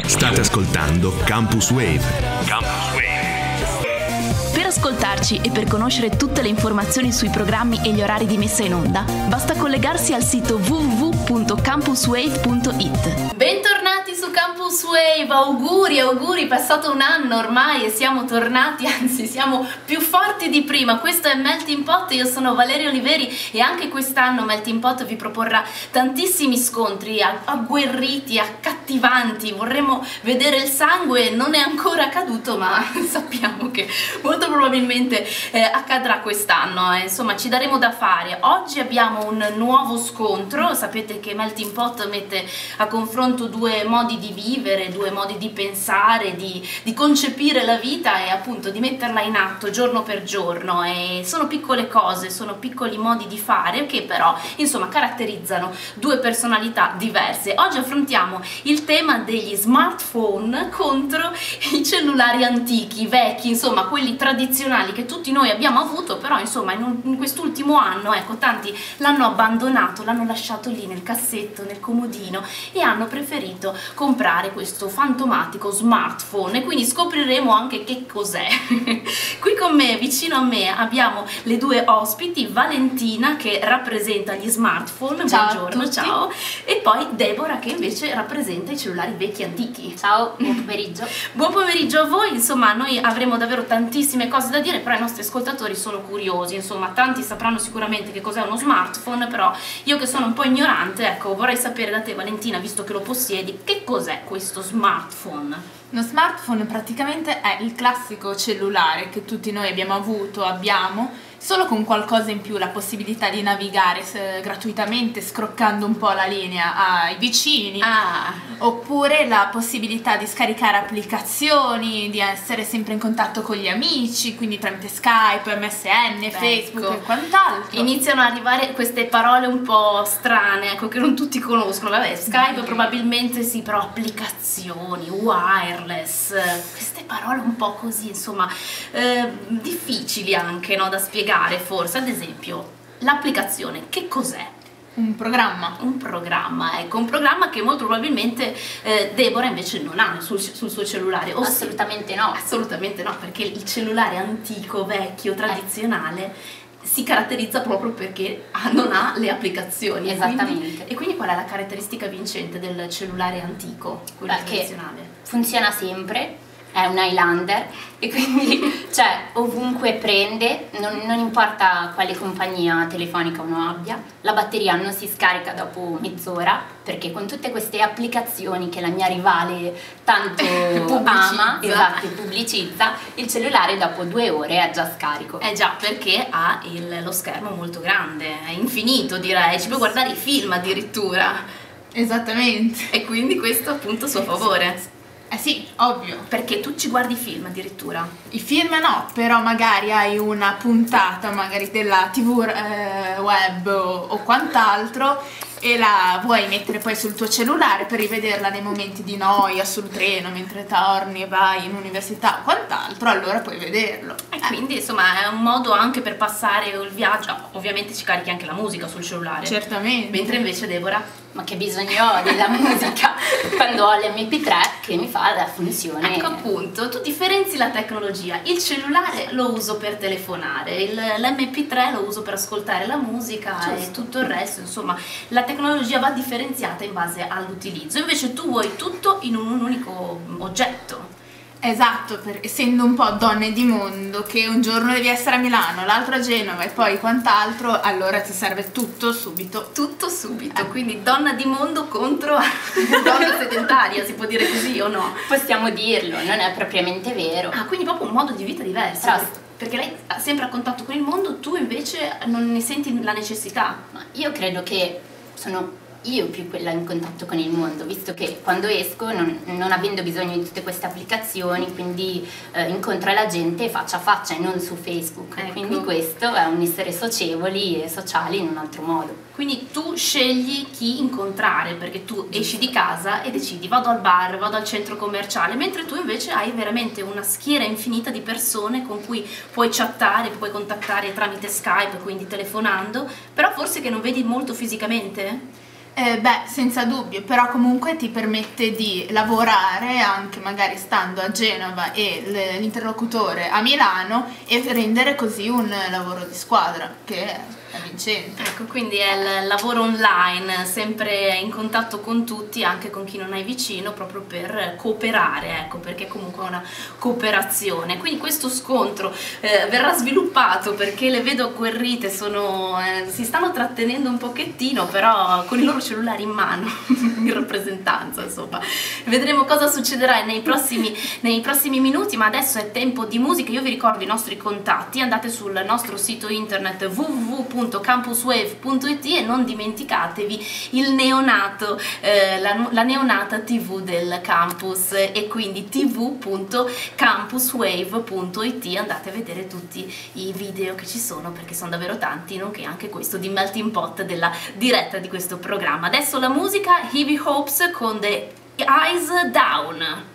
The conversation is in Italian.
State ascoltando Campus Wave. Campus Wave. Per ascoltarci e per conoscere tutte le informazioni sui programmi e gli orari di messa in onda, basta collegarsi al sito www.campuswave.it. Bentornati su Campus Wave, auguri, auguri, passato un anno ormai e siamo tornati, anzi siamo più forti di prima. Questo è Melting Pot, io sono Valeria Oliveri e anche quest'anno Melting Pot vi proporrà tantissimi scontri agguerriti, accattivanti. Vorremmo vedere il sangue, non è ancora accaduto, ma sappiamo che molto probabilmente eh, accadrà quest'anno. Eh. Insomma, ci daremo da fare. Oggi abbiamo un nuovo scontro, sapete che Melting Pot mette a confronto due modi di vivere, due modi di pensare, di, di concepire la vita e appunto di metterla in atto giorno per giorno. E sono piccole cose, sono piccoli modi di fare che però insomma caratterizzano due personalità diverse. Oggi affrontiamo il tema degli smartphone contro i cellulari antichi, vecchi, insomma quelli tradizionali che tutti noi abbiamo avuto, però insomma in, in quest'ultimo anno ecco tanti l'hanno abbandonato, l'hanno lasciato lì nel cassetto, nel comodino e hanno preferito comprare questo fantomatico smartphone e quindi scopriremo anche che cos'è. Qui con me, vicino a me, abbiamo le due ospiti, Valentina che rappresenta gli smartphone, Ciao buongiorno, ciao, e poi Deborah che invece rappresenta i cellulari vecchi antichi. Ciao, buon pomeriggio. Buon pomeriggio a voi, insomma noi avremo davvero tantissime cose da dire, però i nostri ascoltatori sono curiosi, insomma tanti sapranno sicuramente che cos'è uno smartphone, però io che sono un po' ignorante, ecco vorrei sapere da te Valentina, visto che lo possiedi, che cos'è questo smartphone? Uno smartphone praticamente è il classico cellulare che tutti noi abbiamo avuto, abbiamo, solo con qualcosa in più, la possibilità di navigare se, gratuitamente scroccando un po' la linea ai vicini, Ah, oppure la possibilità di scaricare applicazioni, di essere sempre in contatto con gli amici, quindi tramite Skype, MSN, Facebook Ecco. e quant'altro. iniziano ad arrivare queste parole un po' strane, ecco, che non tutti conoscono. Vabbè, Skype probabilmente sì, però applicazioni, wireless, parole un po' così, insomma, eh, difficili anche no, da spiegare forse. Ad esempio, l'applicazione, che cos'è? Un programma. Un programma, ecco, un programma che molto probabilmente eh, Deborah invece non ha sul, sul suo cellulare. sì. Assolutamente no. Assolutamente no, perché il cellulare antico, vecchio, tradizionale si caratterizza proprio perché non ha le applicazioni. e quindi- Esattamente. e quindi qual è la caratteristica vincente del cellulare antico, quello Beh, tradizionale? Funziona sempre, è un Highlander e quindi cioè ovunque prende, non, non importa quale compagnia telefonica uno abbia, la batteria non si scarica dopo mezz'ora perché con tutte queste applicazioni che la mia rivale tanto Pubblicizza. ama esatto, e pubblicizza, il cellulare dopo due ore è già scarico. Eh già, perché ha il- lo schermo molto grande, è infinito direi, ci puoi guardare i film addirittura. Esattamente. E quindi questo appunto a suo favore. Eh sì, ovvio. Perché tu ci guardi i film addirittura. I film no, però magari hai una puntata magari della tv eh, web o, o quant'altro e la vuoi mettere poi sul tuo cellulare per rivederla nei momenti di noia sul treno mentre torni e vai in università o quant'altro, allora puoi vederlo. E quindi insomma è un modo anche per passare il viaggio. Ovviamente ci carichi anche la musica sul cellulare. Certamente. Mentre invece Deborah Ma che bisogno ho della musica quando ho l'MP3 che mi fa la funzione. Ecco appunto, tu differenzi la tecnologia. Il cellulare lo uso per telefonare, il- l'MP3 lo uso per ascoltare la musica e tutto il resto, insomma, la tecnologia va differenziata in base all'utilizzo. Invece tu vuoi tutto in un unico oggetto. Esatto, per- essendo un po' donne di mondo che un giorno devi essere a Milano, l'altro a Genova e poi quant'altro, allora ti serve tutto subito. Tutto subito, quindi donna di mondo contro donna sedentaria, si può dire così o no? Possiamo dirlo, non è propriamente vero. Ah, quindi proprio un modo di vita diverso. Esatto. Perché lei ha sempre a contatto con il mondo, tu invece non ne senti la necessità. Ma io credo che sono io più quella in contatto con il mondo, visto che quando esco, non, non avendo bisogno di tutte queste applicazioni, quindi eh, incontro la gente faccia a faccia e non su Facebook. Ecco. Quindi questo è un essere socievoli e sociali in un altro modo. Quindi tu scegli chi incontrare perché tu esci di casa e decidi vado al bar, vado al centro commerciale, mentre tu invece hai veramente una schiera infinita di persone con cui puoi chattare, puoi contattare tramite Skype, quindi telefonando, però forse che non vedi molto fisicamente? Eh, beh, senza dubbio, però comunque ti permette di lavorare anche magari stando a Genova e l'interlocutore a Milano e rendere così un lavoro di squadra che è vincente. Ecco, quindi è il lavoro online, sempre in contatto con tutti, anche con chi non hai vicino, proprio per cooperare, ecco, perché comunque è una cooperazione. Quindi questo scontro eh, verrà sviluppato perché le vedo agguerrite, sono, eh, si stanno trattenendo un pochettino, però con i loro cellulari in mano, in rappresentanza, insomma. Vedremo cosa succederà nei prossimi, nei prossimi minuti, ma adesso è tempo di musica. Io vi ricordo i nostri contatti, andate sul nostro sito internet www.campuswave.it e non dimenticatevi il neonato, eh, la, la neonata tv del campus e quindi tv.campuswave.it andate a vedere tutti i video che ci sono perché sono davvero tanti, nonché anche questo di Melting Pot della diretta di questo programma. Adesso la musica Heavy Hopes con The Eyes Down.